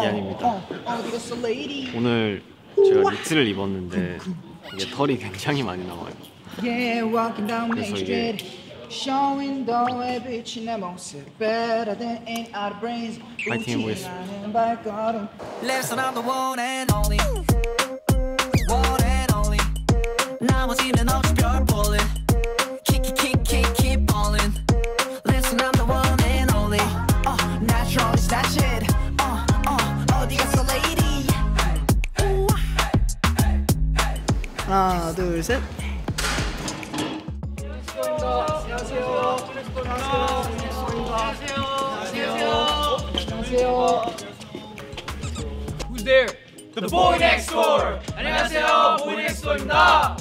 이한입니다. 오늘 제가 니트를 입었는데 이게 털이 굉장히 많이 나와요. Yeah, walking down Main 그래서 이게- Street. Showing the way bitch 내 모습 better than in our brains 파이팅 해보겠습니다. 우티나는 발걸음 Listen, I'm the one and only. 하나 둘셋 Who's there? The boy next door. 안녕하세요, boy next door입니다.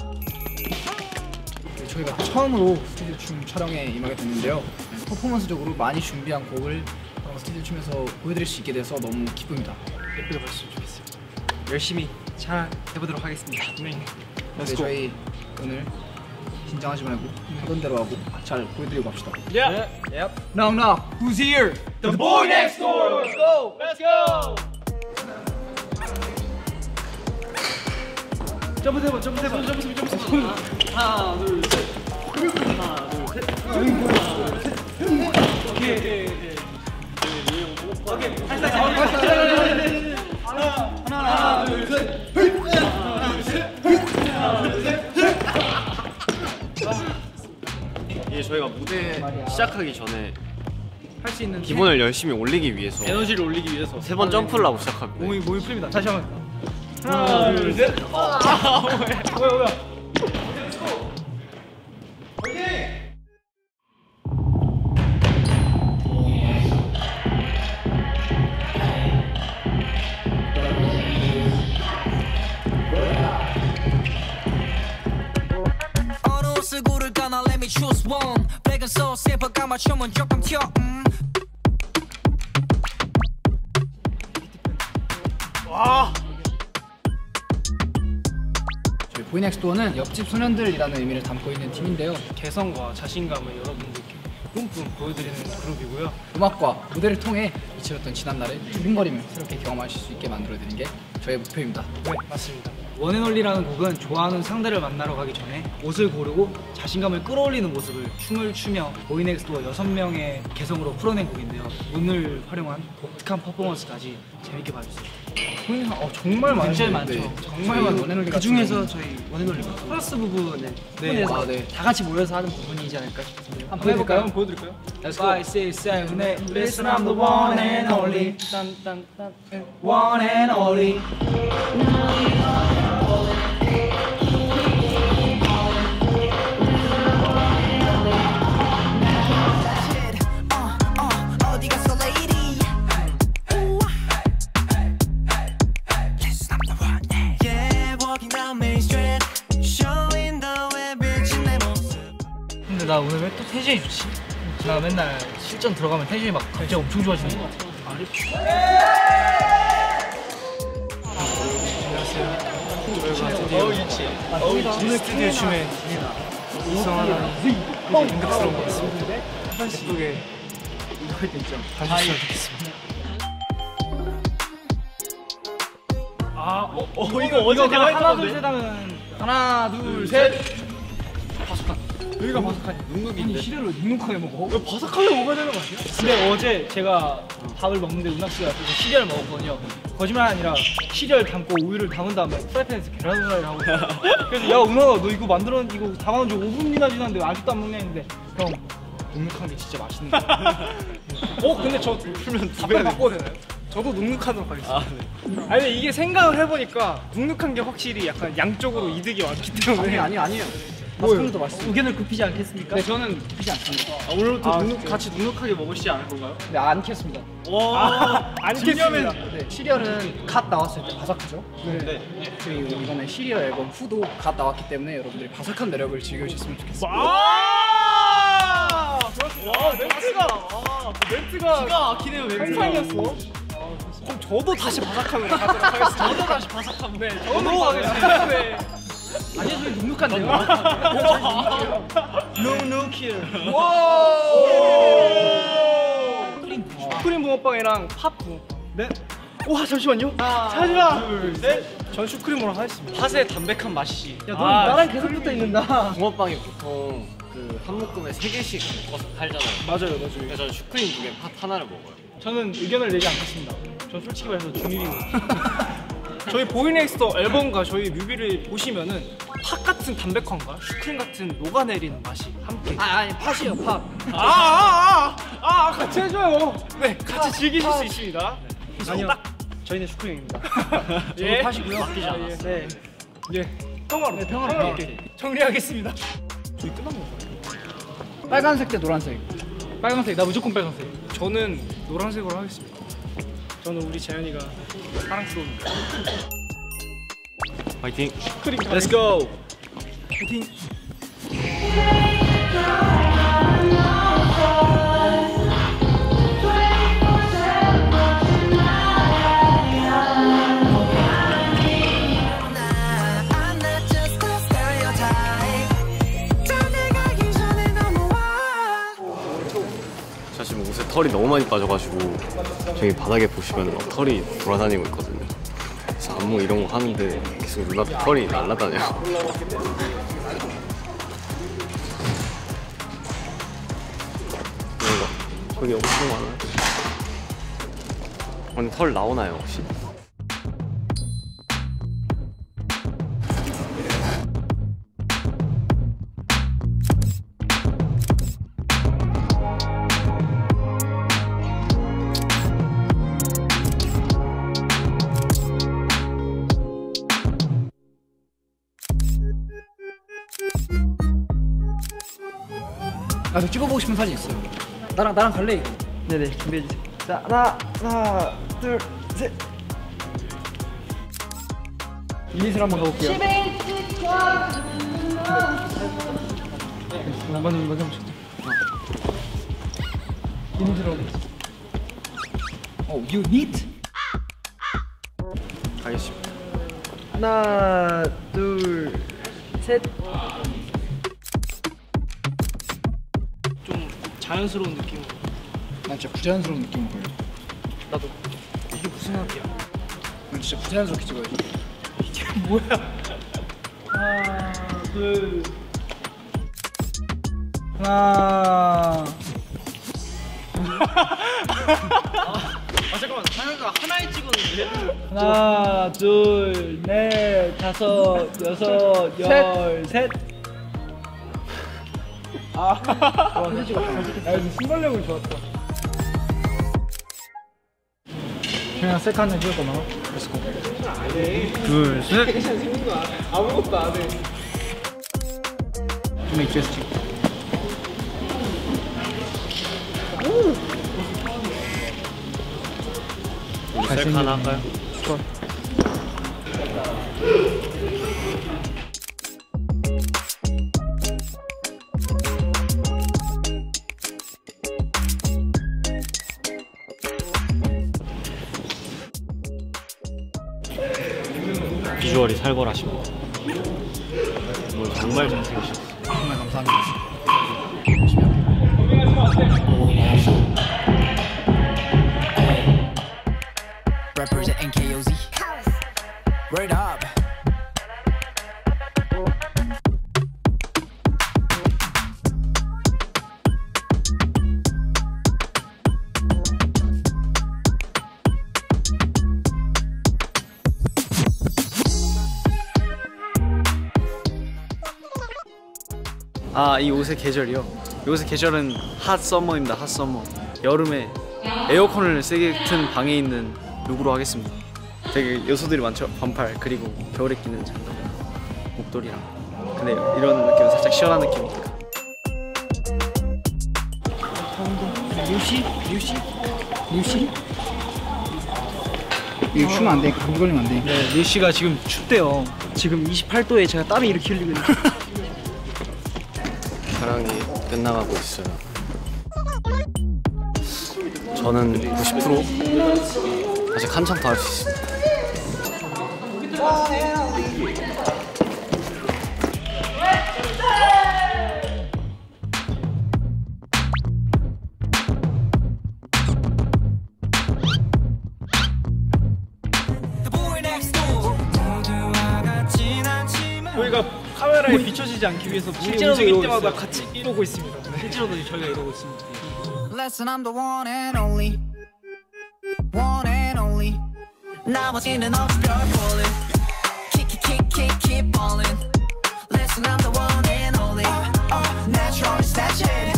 저희가 처음으로 스튜디오 춤 촬영에 임하게 됐는데요 퍼포먼스적으로 많이 준비한 곡을 어, 스튜디오 춤에서 보여드릴 수 있게 돼서 너무 기쁩니다 예쁘게 봤으면 좋겠어요. 열심히 잘 해보도록 하겠습니다. 네, 저희 오늘 긴장하지 말고 하던 대로 하고 잘 보여드리고 갑시다 Yeah. Yep. Knock knock Who's here? The boy next door. Let's go. Let's go. 점프해봐, 점프해봐, 점프해봐, 점프해봐. 하나, 둘, 셋. 하나, 둘, 셋. 하나, 둘, 셋. 오케이, 오케이, 오케이. 오케이, 발사. 하나, 하나, 둘, 셋. 이게 저희가 무대 시작하기 전에 할 수 있는 기본을 열심히 올리기 위해서 에너지를 올리기 위해서 세 번 점프를 하고 시작합니다. 몸이 몸이 풀립니다. 다시 한번. 하나, 둘, 셋. 아, 뭐야, 뭐야, me choose one 백은 소스에 까맞춤은 조금 튀어 음. 저희 보이넥스도어는 옆집 소년들이라는 의미를 담고 있는 팀인데요 개성과 자신감을 여러분들께 뿜뿜 보여드리는 그룹이고요. 음악과 무대를 통해 잊혀졌던 지난날을 두근거리며 새롭게 경험하실 수 있게 만들어드리는 게 저의 목표입니다 네, 맞습니다. 원앤올리라는 곡은 좋아하는 상대를 만나러 가기 전에 옷을 고르고 자신감을 끌어올리는 모습을 춤을 추며 보이넥스도어 6명의 개성으로 풀어낸 곡인데요. 눈을 활용한 독특한 퍼포먼스까지 재밌게 봐주세요. 어, 정말 많은 굉장히 분들이 많죠. 정말 많은 원앤올리 그 중에서 저희 원앤올리가 코러스 부분을 네. 아, 네. 다 같이 모여서 하는 부분이지 않을까 싶은데요. 한번 보여드릴까요? 한번 보여드릴까요? Let's go. 5, 6, 7, 8 Listen I'm the one and only 딴 딴 딴 One and only 나 오늘 왜 또 텐션이 좋지? 나 맨날 실전 들어가면 텐션이 막 갑자기 엄청 좋아지는 것 같아. 오늘 스튜디오 춤에 이성하다니 감격스러운 것 같습니다. 예쁘게 때 있죠? 봐주시면 좋겠습니다. 아, 어, 어 이거 어제 내가 하나 둘 셋 하면 하나 둘셋 여기가 바삭하니 눅눅인데. 시리얼을 눅눅하게 먹어? 이거 바삭하게 먹어야 되는 거 아니야? 근데 어제 제가 밥을 먹는데 은학 씨가 그래서 시리얼 먹었거든요. 거짓말 아니라 시리얼 담고 우유를 담은 다음에 프라이팬에서 계란 후라이를 하고. 그래서 야 은학아 너 이거 만들어 이거 담아놓은 지 5분이나 지났는데 왜 아직도 안 먹냐 했는데 형 눅눅한 게 진짜 맛있는 거야. 어 근데 저 풀면 두 배가 바꿔도 되나요? 저도 눅눅하도록 하겠습니다. 아니 근데 이게 생각을 해보니까 눅눅한 게 확실히 약간 양쪽으로 이득이 많기 때문에. 아니 아니 아니에요 바삭한 더 맛있어요 의견을 굽히지 않겠습니까? 네 저는 굽히지 않습니다 아, 오늘부터 눅눅, 같이 눅눅하게 먹으시지 않을 건가요? 네안 켰습니다 와, 안 겠습니다. 네, 시리얼은 갓 나왔을 때 바삭하죠 네. 그리고 이번에 시리얼 앨범 who도 갓 나왔기 때문에 여러분들이 바삭한 매력을 즐겨주셨으면 좋겠습니다 와! 와, 멘트가, 와, 멘트가 기가 막히네요, 멘트. 한상이었어. 그럼 저도 다시 바삭함을 가도록 하겠습니다. 저도 다시 바삭함. 네, 저도 가겠습니다. 네. 아니, 저희 눅눅한데요. 눅눅해. 와! 슈크림 붕어빵이랑 팥 붕어빵. 네. 와 잠시만요. 하지마. 셋. 전 슈크림으로 하겠습니다. 팥의 담백한 맛이. 야, 너 나랑 계속 붙어 있는다. 붕어빵이 보통 그 한 묶음에 세 개씩 묶어서 팔잖아요. 맞아요, 맞아요. 그래서 저는 슈크림 두 개, 팥 하나를 먹어요. 저는 의견을 내지 않겠습니다. 전 솔직히 말해서 중립이거든요. 저희 보이넥스트도어 앨범과 저희 뮤비를 보시면은 팥 같은 담백함과 슈크림 같은 녹아내리는 맛이 함께. 아 아니 팥이요 팥. 아, 아, 아, 아, 아, 같이 해줘요. 네, 같이 즐기실 수 있습니다. 아니요. 딱 저희는 슈크림입니다. 저도 팥이고요. 바뀌지 않았어요. 네, 예, 평화로. 네, 평화로. 정리하겠습니다. 저희 끝난 건가요? 빨간색 대 노란색. 빨간색, 나 무조건 빨간색. 저는 노란색으로 하겠습니다. 저는 우리 재현이가 사랑스러우니까. 파이팅! 슈크림. Let's go. 파이팅. 저 지금 옷에 털이 너무 많이 빠져가지고 저기 바닥에 보시면 막 털이 돌아다니고 있거든요. 그래서 안무 이런 거 하는데 계속 눈앞에 털이 날아다녀요. 뭔가 저기 엄청 많아요. 오늘 털 나오나요 혹시? 나도 찍어보고 싶은 사진 있어요. 나랑 나랑 갈래 이거. 네네 준비해 주세요. 자 하나 하나 둘 셋. 이니스를 한번 가볼게요. 먼저 먼저 먼저. 이니스로. 어, 유닛. 가겠습니다. 하나 둘 셋. 자연스러운 느낌으로. 난 진짜 부자연스러운 느낌으로. 나도 이게 무슨 학이야? 난 진짜 부자연스럽게 찍어야지. 이게 뭐야? 하나 둘. 하나. 아 잠깐만 하나가 하나에 찍었는데? 하나 둘 넷 다섯 여섯 열셋 아, 와, 찍었다. 야, 근데 순발력이 좋았다. 그냥 한장 찍을 거나. Let's go. 둘, 셋. 아무것도 안 해. 좀. 우리 셀카 하나 할까요? 비주얼이 살벌하십니다. 정말 잘생기셨어요. 아 이 옷의 계절이요. 이 옷의 계절은 hot summer입니다. hot summer. 여름에 에어컨을 세게 튼 방에 있는 룩으로 하겠습니다. 되게 요소들이 많죠. 반팔 그리고 겨울에 끼는 장갑, 목도리랑. 근데 이런 느낌은 살짝 시원한 느낌이니까. 뉴시? 뉴시? 뉴시? 이거 추면 안 되니까 감기 걸리면 안 되니까. 네, 리 씨가 지금 춥대요. 지금 28도에 제가 땀이 이렇게 흘리고 있는 데. 촬영이 끝나가고 있어요. 저는 90% 아직 한참 더 할 수 있습니다. 비춰지지 않기 위해서 물이 실제로도 움직일 이러고 때마다 있어요. 같이 이러고 있습니다. 네. 실제로도 저희가 이러고 있습니다. Listen, I'm the one and only. One and only. 나머지는 별 볼래. Kick, kick, kick, kick, keep ballin'. Listen, I'm the one and only. Uh, natural is that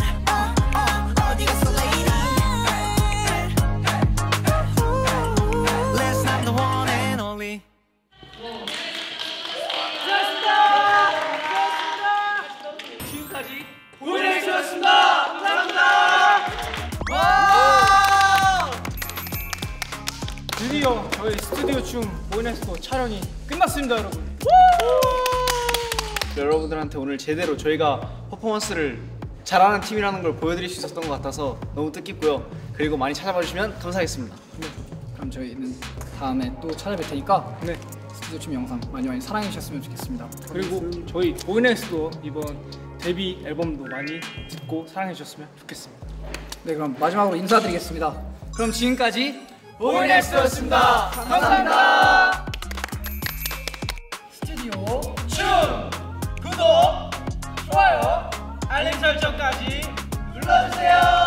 여러분들한테 오늘 제대로 저희가 퍼포먼스를 잘하는 팀이라는 걸 보여드릴 수 있었던 것 같아서 너무 뜻깊고요. 그리고 많이 찾아봐 주시면 감사하겠습니다. 그럼 저희는 다음에 또 찾아뵐 테니까 네. 스튜디오 춤 영상 많이 많이 사랑해 주셨으면 좋겠습니다. 그리고 저희 보이넥스도 이번 데뷔 앨범도 많이 듣고 사랑해 주셨으면 좋겠습니다. 네 그럼 마지막으로 인사드리겠습니다. 그럼 지금까지 보이넥스였습니다. 감사합니다. 설정까지 눌러주세요.